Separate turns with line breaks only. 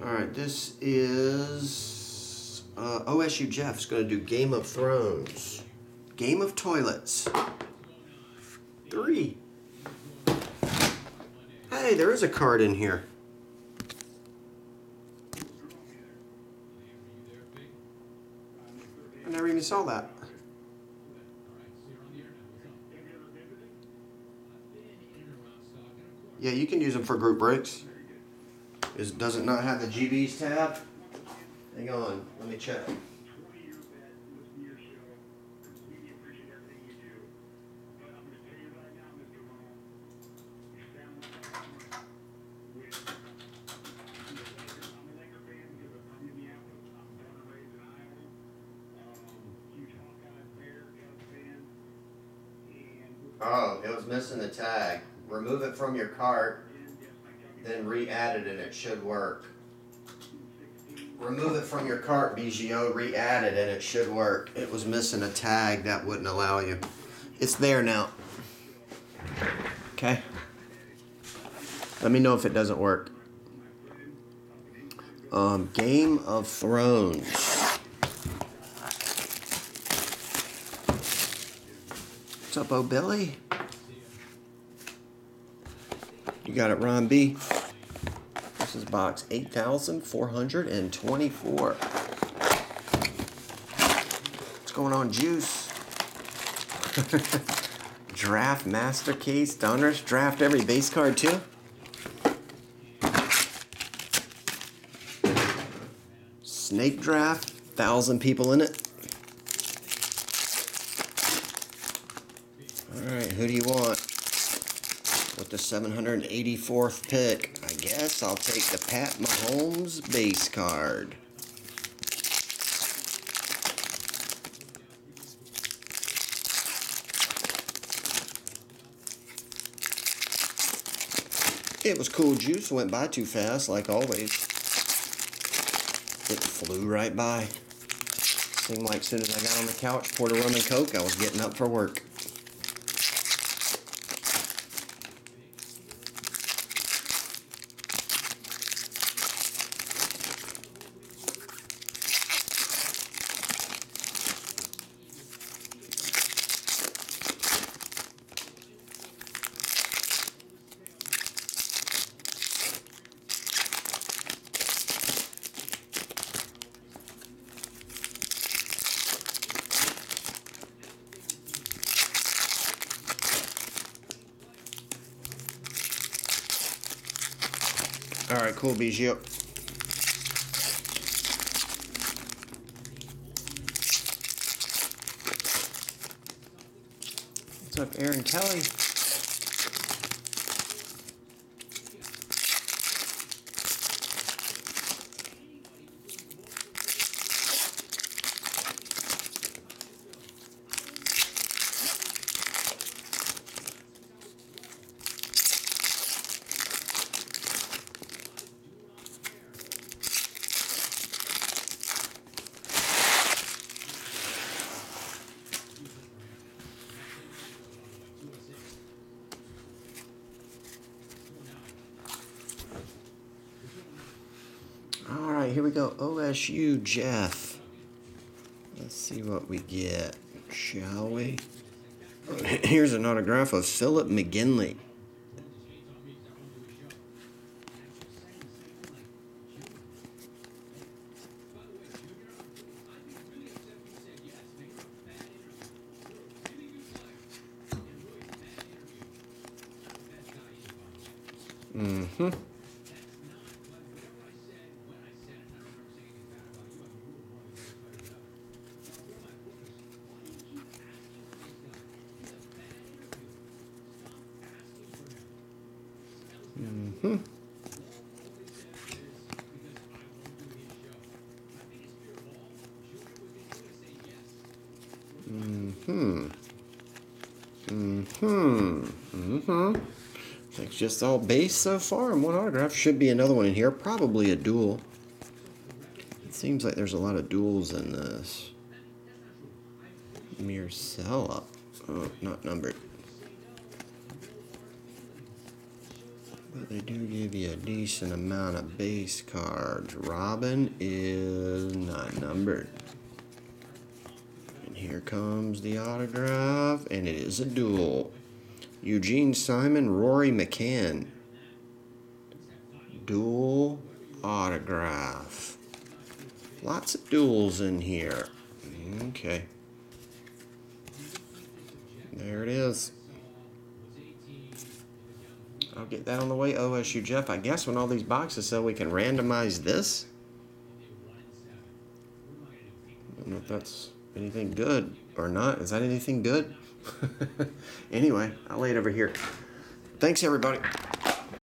All right, this is uh, OSU Jeff's going to do Game of Thrones. Game of Toilets. Three. Hey, there is a card in here. I never even saw that. Yeah, you can use them for group breaks. Is does it not have the GBs tab? Hang on, let me check. Oh, it was missing the tag. Remove it from your cart, then re-add it and it should work. Remove it from your cart, BGO, re-add it and it should work. It was missing a tag that wouldn't allow you. It's there now. Okay. Let me know if it doesn't work. Um, Game of Thrones. What's up, oh Billy? You got it, Ron B. Is box 8424. What's going on, Juice? draft master case, donors, draft every base card too. Snake draft, thousand people in it. All right, who do you want? With the 784th pick, I guess I'll take the Pat Mahomes base card. It was cool juice, went by too fast, like always. It flew right by. Seemed like as soon as I got on the couch, poured a rum and coke, I was getting up for work. Right, cool, Bijou. What's up, Aaron Kelly? All right, here we go. OSU Jeff. Let's see what we get, shall we? Here's an autograph of Philip McGinley. Mm-hmm. Mm-hmm. Mm-hmm. Mm-hmm. Mm-hmm. That's just all base so far and one autograph. Should be another one in here. Probably a dual. It seems like there's a lot of duals in this. Myrcella. Oh, not numbered.
But they do give you a decent amount of base cards. Robin is not numbered. And here comes the autograph, and it is a dual. Eugene Simon, Rory McCann. Dual autograph. Lots of duals in here. Okay. There it is. I'll get that on the way. OSU Jeff, I guess when all these boxes sell, we can randomize this. I don't know if that's anything good or not. Is that anything good? anyway, I'll lay it over here. Thanks, everybody.